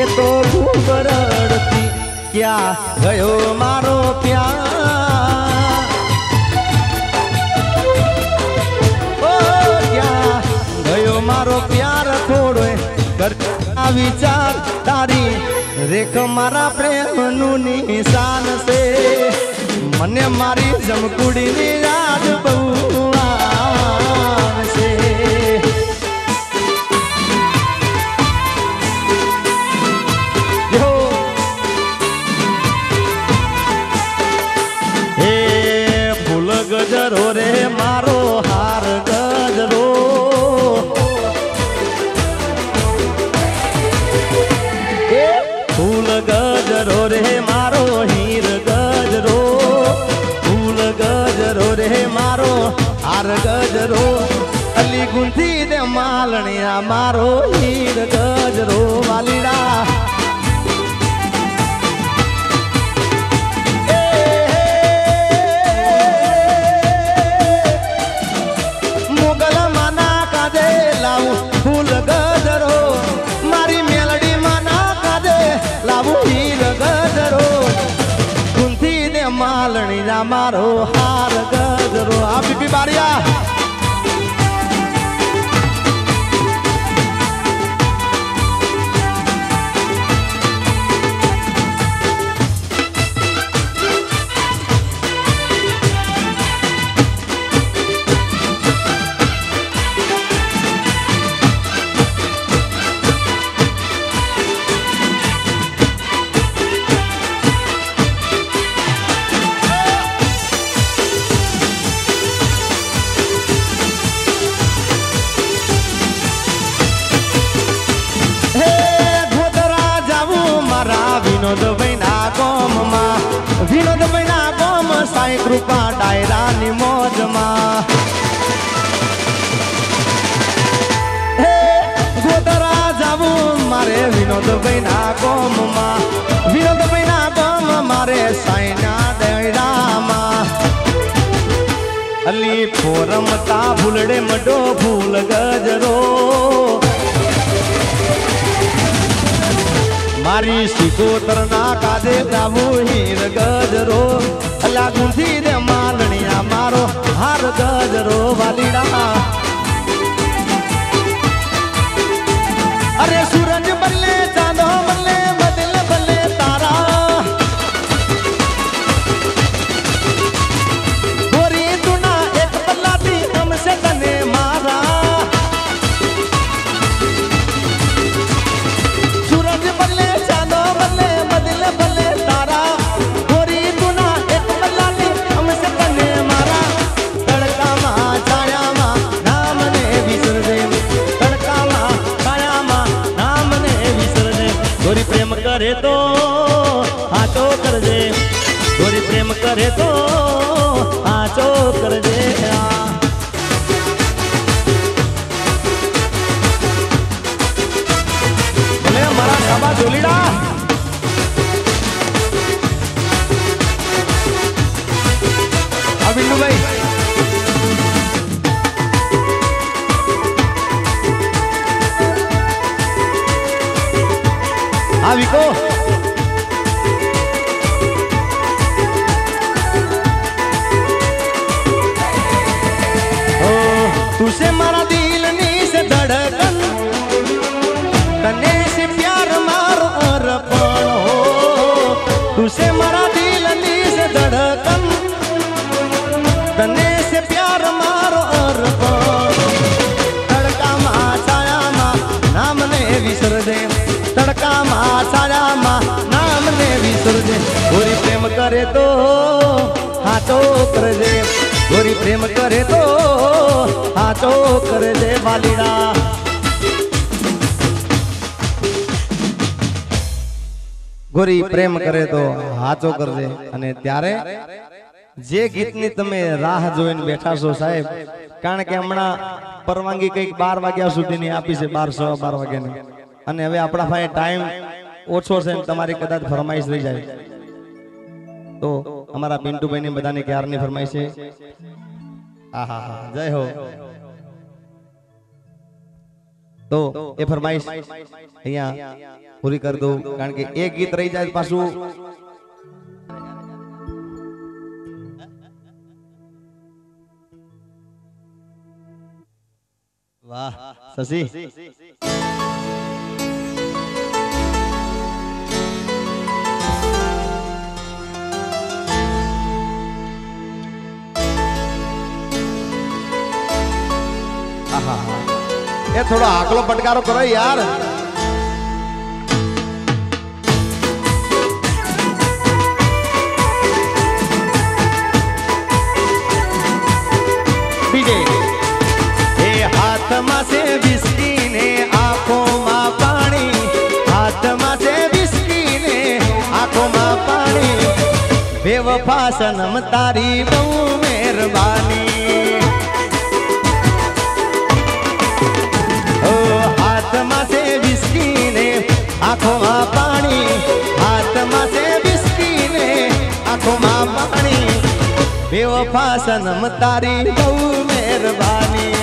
એ તો ખૂબ રડતી ક્યાં ગયો મારો પ્યાર? ઓ, ક્યાં ગયો મારો પ્યાર? થોડો કરતા વિચાર તારી રેખ મારા પ્રેમનું નિશાન છે. મને મારી જમકુડીની ગજરો રે મારો હીર ગજરો. ફૂલ ગજરો રે મારો હાર ગજરો. અલી ગુંથી દે માલણિયા મારો હીર ગજરો. વાલીડા. મુગલ માના કાજે લાવું. માલણી ના મારો હાર ગજરો. આ બીપી બારિયા મારા વિનોદભાઈ ના ગોમમાં. વિનોદભાઈ ના ગોમ સાઈ કૃપા ડાયરાની મોજમાં. હે ધોતરા જાવું મારે વિનોદભાઈ ના ગોમમાં. વિનોદભાઈ ના ગોમ મારે સાઈના ડાયરામાં. અલી ફોરમતા ભૂલડે મડો ભૂલ ગજરો. મારી સિકોતર ના કાદે જાવું હીર ગજરો. અલા ગુંથી દે માલણિયા મારો હાર ગજરો. કરે તો હાચો કરજે. ગોરી પ્રેમ કરે તો હાચો કરજે. આ મારા સાબા જોલીડા આ આ વિકો ઓ, તુસે મારા દિલની સે ધડકન, તને સે પ્યાર મારો અરપણ હો. તુસે મારા દિલની સે ધડકન, તને સે પ્યાર મારો અરપણ તડકામાં તડકામાં છાયામાં નામને વિસરજે. ગોરી પ્રેમ કરે તો હાચો કરજે. ગોરી પ્રેમ કરે તો હાચો કરજે, વાલીડા. ગોરી પ્રેમ કરે તો હાચો કરજે. અને ત્યારે જે ગીતની તમે રાહ જોઈને બેઠા છો સાહેબ, કારણ કે હમણાં પરવાનગી કંઈક બાર વાગ્યા સુધીની આપી છે બાર, સવા બાર વાગ્યાની. અને હવે આપણા પાસે ટાઈમ ઓછો છે તમારી કદાચ ફરમાઈશ રહી જાય. તો અમારા પિન્ટુભાઈ ની બધાની ક્યારની ફરમાઈશ છે? આહા હા જય હો. તો એ ફરમાઈશ અહીંયા પૂરી કરી દઉં, કારણ કે એક ગીત રહી જાય પાછું. વાહ, શશી. એ થોડો આકલો પટકારો કરો યાર. બીજે. એ હાથમાં છે વિસ્કી ને આંખોમાં પાણી. હાથમાં છે વિસ્કી ને આંખોમાં પાણી. બેવફા સનમ તારી બહુ મહેરબાની. હાથમાં છે વિસ્કી ને આંખોમાં પાણી, હાથમાં છે વિસ્કી ને આંખોમાં પાણી. બેવફા સનમ તારી બહુ મહેરબાની.